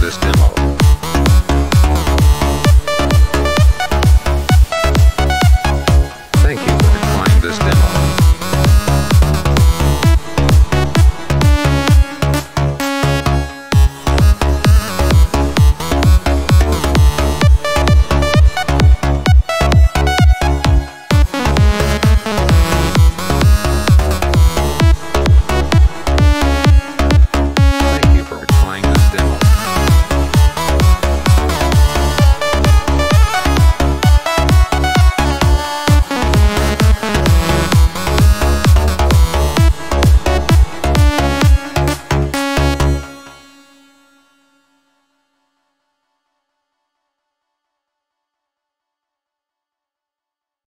this demo.